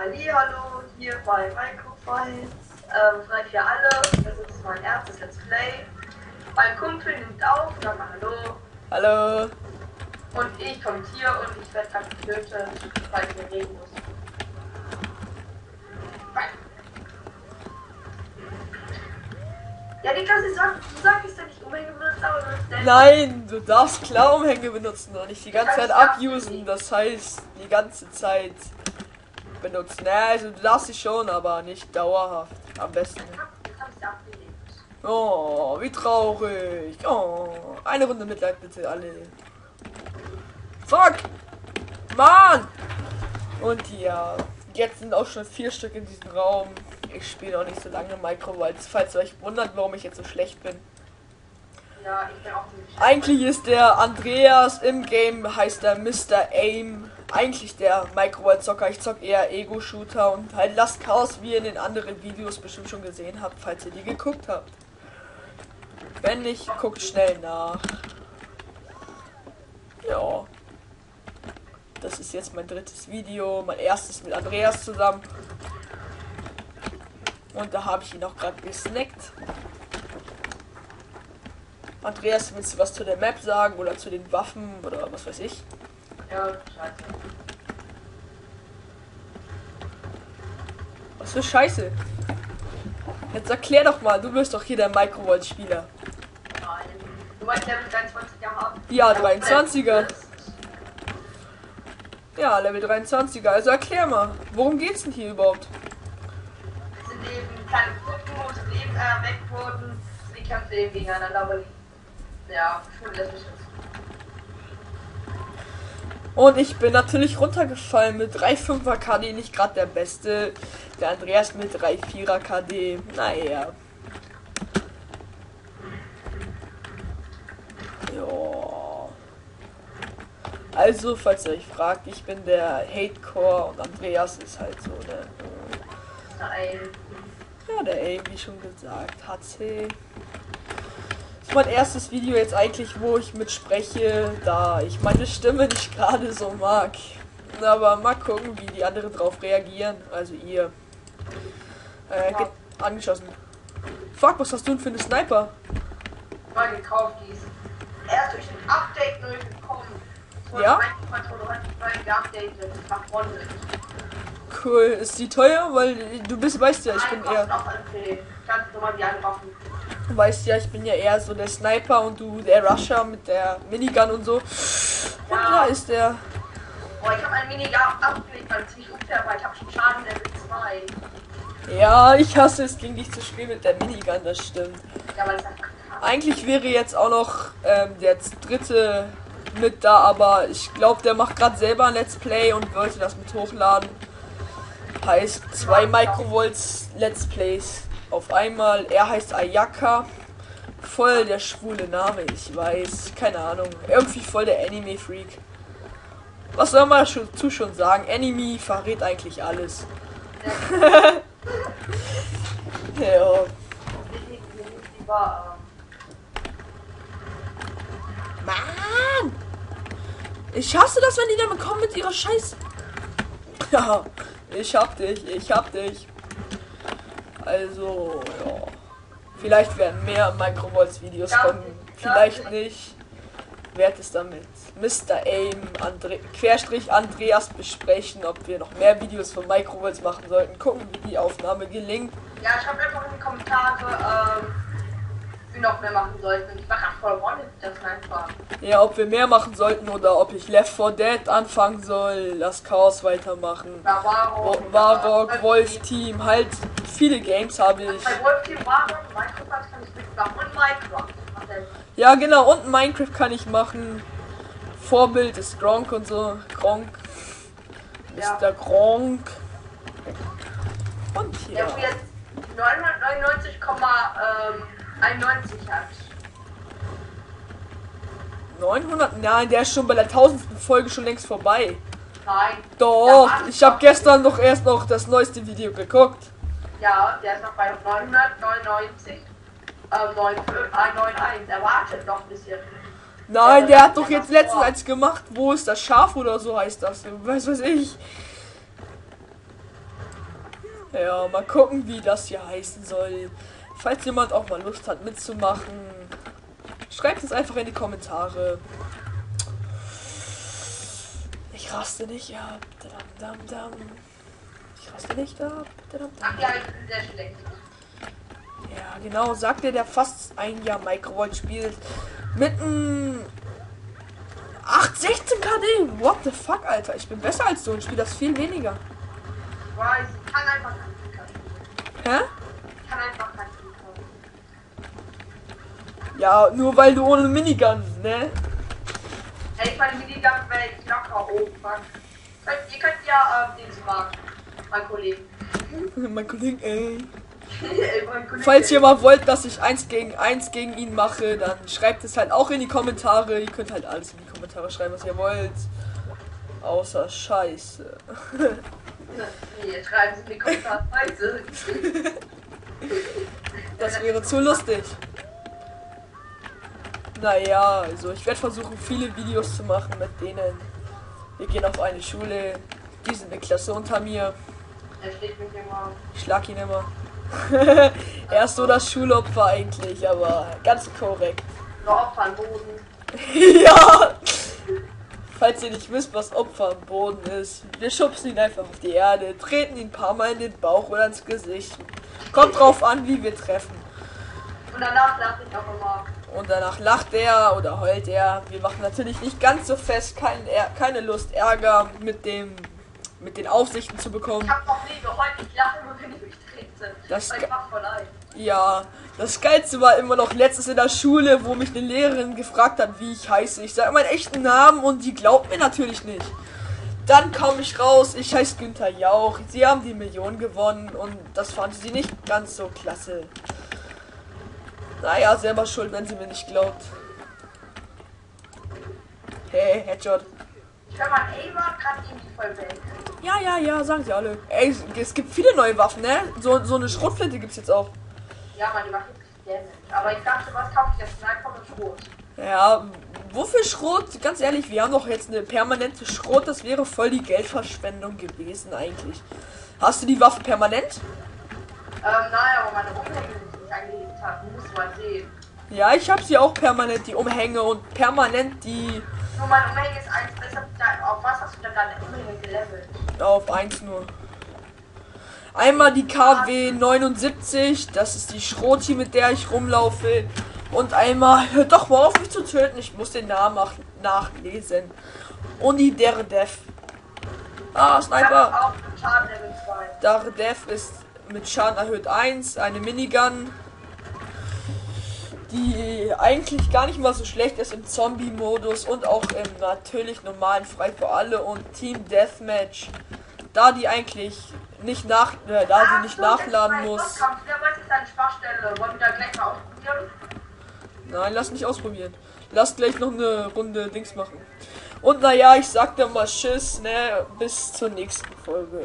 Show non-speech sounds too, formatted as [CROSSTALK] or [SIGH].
Hallo, hier bei Microfiles. Ähm, frei für alle. Das ist mein erstes Let's Play. Mein Kumpel nimmt auf, sag mal Hallo. Hallo. Und ich kommentiere und ich werde gerade getötet, weil ich mir reden muss. Ja, Niklas, ich sag, du sagst ja nicht Umhänge benutzt, aber du Nein, du darfst klar Umhänge benutzen und nicht die ganze Zeit abusen. Das heißt, die ganze Zeit benutzen. Na, also du darfst sie schon, aber nicht dauerhaft. Am besten. Oh, wie traurig. Oh, eine Runde Mitleid bitte alle. Fuck! Mann! Und ja, jetzt sind auch schon vier Stück in diesem Raum. Ich spiele noch nicht so lange Microwalds, falls ihr euch wundert, warum ich jetzt so schlecht bin. Ja, ich bin auch nicht. Eigentlich ist der Andreas im Game, heißt er Mr. Aim. Eigentlich der Microwave-Zocker. Ich zock eher Ego-Shooter und halt Last Chaos, wie ihr in den anderen Videos bestimmt schon gesehen habt, falls ihr die geguckt habt. Wenn nicht, guckt schnell nach. Ja. Das ist jetzt mein drittes Video, mein erstes mit Andreas zusammen. Und da habe ich ihn auch gerade gesnackt. Andreas, willst du was zu der Map sagen oder zu den Waffen oder was weiß ich? Ja, scheiße. Was für Scheiße. Jetzt erklär doch mal, du bist doch hier der Microvolt-Spieler. Nein. Du wolltest Level 23 ja haben. Ja, 23er. Ja, Level 23er. Also erklär mal, worum geht's denn hier überhaupt? Es sind eben kleine Gruppen, wo das Leben äh, weg wurden. Die kämpfen eben gegeneinander, aber ja, schon das ist Und ich bin natürlich runtergefallen mit 3,5er KD, nicht gerade der beste. Der Andreas mit 3,4er KD. Naja. Ja. Also, falls ihr euch fragt, ich bin der Hatecore und Andreas ist halt so der. Nein. Ja, der A, wie schon gesagt, HC. Mein erstes Video jetzt eigentlich, wo ich mitspreche, da ich meine Stimme nicht gerade so mag. Aber mal gucken, wie die anderen drauf reagieren. Also ihr. Äh, geht angeschossen. Fuck, was hast du denn für eine Sniper? Mal gekauft, die ist erst durch ein Update neu gekommen. Ja? neu. Cool. Ist die teuer? Weil du bist, weißt ja, ich bin Nein, eher. auch okay. Ganz normal alle Waffen. Du weißt ja, ich bin ja eher so der Sniper und du der Rusher mit der Minigun und so. Und da ist der. Boah, ich habe ein Minigun abgelegt, weil es ziemlich unfair war. Ich habe schon Schaden Level 2. Ja, ich hasse es, gegen dich zu spielen mit der Minigun, das stimmt. Ja, es einfach Eigentlich wäre jetzt auch noch ähm, der dritte mit da, aber ich glaube, der macht gerade selber ein Let's Play und wollte das mit hochladen. Heißt zwei Microvolts Let's Plays auf einmal. Er heißt Ayaka. Voll der schwule Name, ich weiß. Keine Ahnung. Irgendwie voll der Anime-Freak. Was soll man schon, zu schon sagen? Anime verrät eigentlich alles. [LAUGHS] ja. war. Mann! Ich hasse das, wenn die dann kommen mit ihrer Scheiß. [LAUGHS] Ja, ich hab dich, ich hab dich. Also, ja. Vielleicht werden mehr Microvolts-Videos Ja, kommen, vielleicht nicht. Werd es damit Mr. Aim, Andre Querstrich Andreas besprechen, ob wir noch mehr Videos von Microvolts machen sollten. Gucken, wie die Aufnahme gelingt. Ja, schreibt einfach in die Kommentare, ähm, noch mehr machen sollten. Ich mache voll Rolle, das einfach. Ja, ob wir mehr machen sollten oder ob ich Left 4 Dead anfangen soll, das Chaos weitermachen. Ja, Warrock. Warrock, Wolf Team, halt viele Games habe ich. Bei Wolf Team Warrock, Minecraft kann ich mitmachen und Minecraft. Ja, genau, und Minecraft kann ich machen. Vorbild ist Gronk und so. Gronk. Ja. Mr. Gronk. Und Der ja. wo jetzt 999,91 hat. 900? Nein, der ist schon bei der tausendsten Folge schon längst vorbei. Nein. Doch, ich habe gestern doch erst noch das neueste Video geguckt. Ja, der ist noch bei 999. Ähm, 991. Er wartet noch ein bisschen. Nein, der hat doch jetzt letztens eins gemacht. Wo ist das Schaf oder so heißt das? Was weiß ich. Ja, mal gucken, wie das hier heißen soll. Falls jemand auch mal Lust hat mitzumachen, schreibt es einfach in die Kommentare. Ich raste nicht ab. Dam, dam, dam. Ich raste nicht ab. Dam, dam. Ach ja, ich bin sehr schlecht. Ja, genau, sagt der, der fast ein Jahr Microvolt spielt. Mit einem 816 KD. What the fuck, Alter? Ich bin besser als du und spiele das viel weniger. Ich weiß, ich kann einfach. Hä? Ja, nur weil du ohne Minigun, ne? Ey, ich meine Minigun wäre ich locker oben. Mann. Ihr könnt ja ähm, den fragen. Mein Kollegen. [LAUGHS] mein Kollege, ey. [LAUGHS] Ey, mein Kollege. Falls ihr mal wollt, dass ich eins gegen eins gegen ihn mache, dann schreibt es halt auch in die Kommentare. Ihr könnt halt alles in die Kommentare schreiben, was ihr wollt. Außer Scheiße. [LAUGHS] Nee, schreiben Sie in die Kommentare. Scheiße. Das wäre zu lustig. Naja, also ich werde versuchen, viele Videos zu machen mit denen. Wir gehen auf eine Schule. Die sind eine Klasse unter mir. Er steht mich immer. Ich schlag ihn immer. [LAUGHS] er ist so das Schulopfer eigentlich, aber ganz korrekt. Nur Opfer am Boden. [LAUGHS] ja! Falls ihr nicht wisst, was Opfer am Boden ist, wir schubsen ihn einfach auf die Erde, treten ihn ein paar Mal in den Bauch oder ins Gesicht. Kommt drauf an, wie wir treffen. Und danach lache ich auch immer. Und danach lacht er oder heult er. Wir machen natürlich nicht ganz so fest, kein, keine Lust, Ärger mit dem mit den Aufsichten zu bekommen. Ich hab noch nie geheult. Ich lache immer, wenn ich mich trete. Das ich mach voll ein. Ja, das Geilste war immer noch letztes in der Schule, wo mich eine Lehrerin gefragt hat, wie ich heiße. Ich sage meinen echten Namen und die glaubt mir natürlich nicht. Dann komme ich raus, ich heiße Günther Jauch. Sie haben die Million gewonnen und das fand sie nicht ganz so klasse. Naja, selber schuld, wenn sie mir nicht glaubt. Hey, Headshot. Ich höre mein Aim war gerade irgendwie voll weg. Ja, ja, ja, sagen sie alle. Ey, es gibt viele neue Waffen, ne? So, so eine Schrotflinte gibt's jetzt auch. Ja, man, die macht Damage. Aber ich dachte, was kauft jetzt? Sniper mit Schrot. Ja, wofür Schrot? Ganz ehrlich, wir haben doch jetzt eine permanente Schrot. Das wäre voll die Geldverschwendung gewesen eigentlich. Hast du die Waffe permanent? Ähm, naja, aber meine Umhänge, die ich angelegt Ja, ich habe sie auch permanent, die Umhänge und permanent die Nur mein Umhänge ist eins besser. Da- Auf was hast du denn deine Umhänge gelevelt? auf 1 nur. Einmal die KW 79, das ist die Schroti, mit der ich rumlaufe. Und einmal, hört doch mal auf mich zu töten, ich muss den Namen nach, nachlesen. Uni der Dev. Ah, Sniper. habe auch einen Schaden Level 2. Daredev ist mit Schaden erhöht 1, eine Minigun, die eigentlich gar nicht mal so schlecht ist im Zombie-Modus und auch im natürlich normalen Frei für alle und Team Deathmatch, da die eigentlich nicht nach, äh, da die nicht nachladen muss. Nein, lass nicht ausprobieren. Lass gleich noch eine Runde Dings machen. Und naja, ich sag dir mal Tschüss, ne, bis zur nächsten Folge.